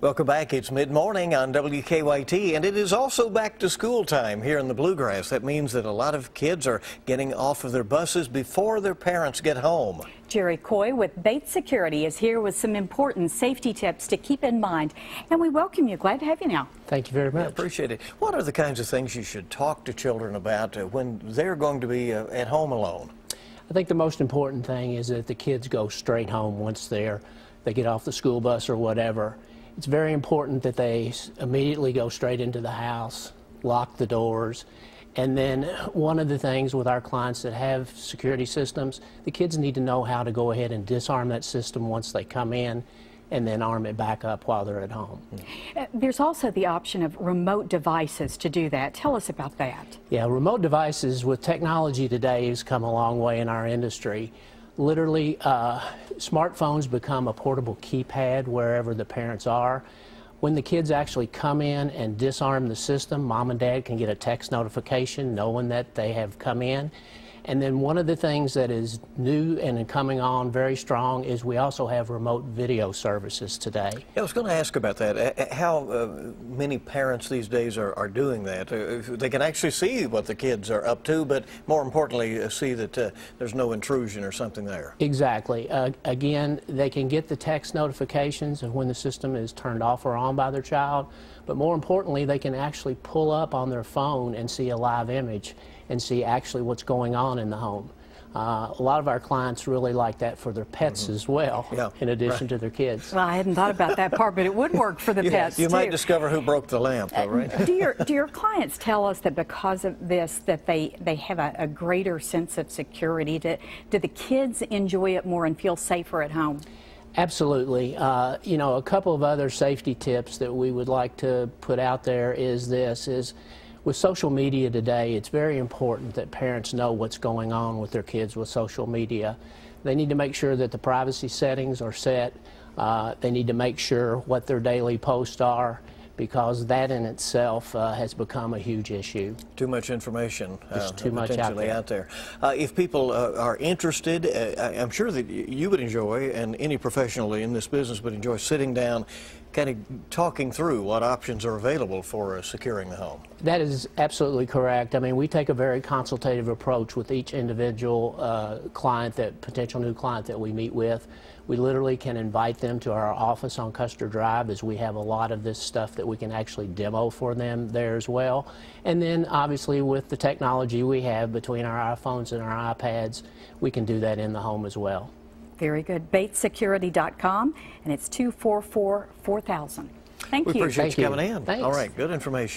Welcome back. It's mid morning on WKYT, and it is also back to school time here in the Bluegrass. That means that a lot of kids are getting off of their buses before their parents get home. Jerry Coy with Bates Security is here with some important safety tips to keep in mind. And we welcome you. Glad to have you now. Thank you very much. I appreciate it. What are the kinds of things you should talk to children about uh, when they're going to be uh, at home alone? I think the most important thing is that the kids go straight home once they're they get off the school bus or whatever. It's very important that they immediately go straight into the house, lock the doors, and then one of the things with our clients that have security systems, the kids need to know how to go ahead and disarm that system once they come in and then arm it back up while they're at home. Uh, there's also the option of remote devices to do that. Tell us about that. Yeah, remote devices with technology today has come a long way in our industry literally uh, smartphones become a portable keypad wherever the parents are. When the kids actually come in and disarm the system, mom and dad can get a text notification knowing that they have come in. And then one of the things that is new and coming on very strong is we also have remote video services today. Yeah, I was going to ask about that. How uh, many parents these days are, are doing that? Uh, they can actually see what the kids are up to, but more importantly, uh, see that uh, there's no intrusion or something there. Exactly. Uh, again, they can get the text notifications of when the system is turned off or on by their child, but more importantly, they can actually pull up on their phone and see a live image and see actually what's going on in the home. Uh, a lot of our clients really like that for their pets mm -hmm. as well, yeah, in addition right. to their kids. Well, I hadn't thought about that part, but it would work for the you, pets You too. might discover who broke the lamp, though, right? Uh, do your do your clients tell us that because of this, that they they have a, a greater sense of security? Do, do the kids enjoy it more and feel safer at home? Absolutely. Uh, you know, a couple of other safety tips that we would like to put out there is this: is with social media today, it's very important that parents know what's going on with their kids with social media. They need to make sure that the privacy settings are set. Uh, they need to make sure what their daily posts are because that in itself uh, has become a huge issue. Too much information. uh, too much out there. Out there. Uh, if people uh, are interested, uh, I'm sure that you would enjoy, and any professional in this business would enjoy sitting down, kind of talking through what options are available for uh, securing the home. That is absolutely correct. I mean, we take a very consultative approach with each individual client, that potential new client that we meet with. We literally can invite them to our office on Custer Drive as we have a lot of this stuff that we can actually demo for them there as well. And then obviously with the technology we have between our iPhones and our iPads, we can do that in the home as well. Very good. BatesSecurity.com and it's 244 4000. Thank we you. appreciate Thank you you coming in. Thanks. All right, good information.